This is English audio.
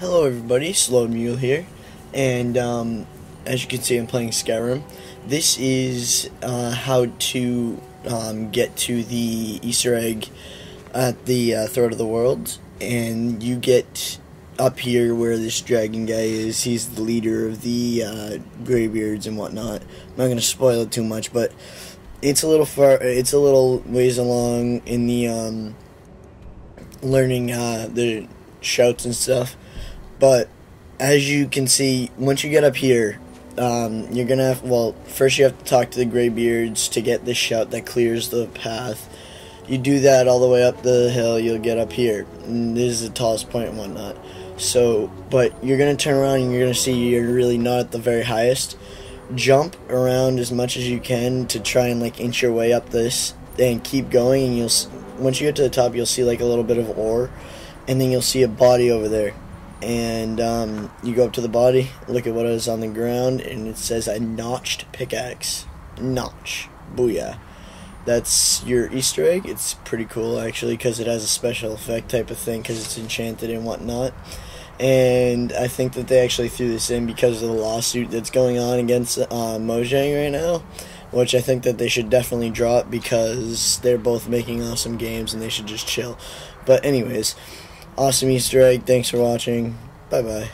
Hello everybody, Slow Mule here, and um, as you can see I'm playing Skyrim. This is uh, how to um, get to the Easter egg at the uh, Throat of the World, and you get up here where this dragon guy is. He's the leader of the uh, Greybeards and whatnot. I'm not going to spoil it too much, but it's a little far. It's a little ways along in the um, learning uh, the shouts and stuff but as you can see, once you get up here, um, you're gonna have, well, first you have to talk to the Greybeards to get the shout that clears the path. You do that all the way up the hill, you'll get up here. And this is the tallest point and whatnot. So, but you're gonna turn around and you're gonna see you're really not at the very highest. Jump around as much as you can to try and like inch your way up this, and keep going. And you'll once you get to the top, you'll see like a little bit of ore, and then you'll see a body over there and um, you go up to the body, look at what is on the ground, and it says a notched pickaxe. Notch. Booyah. That's your Easter egg. It's pretty cool, actually, because it has a special effect type of thing, because it's enchanted and whatnot. And I think that they actually threw this in because of the lawsuit that's going on against uh, Mojang right now, which I think that they should definitely drop because they're both making awesome games and they should just chill. But, anyways. Awesome Easter egg. Thanks for watching. Bye bye.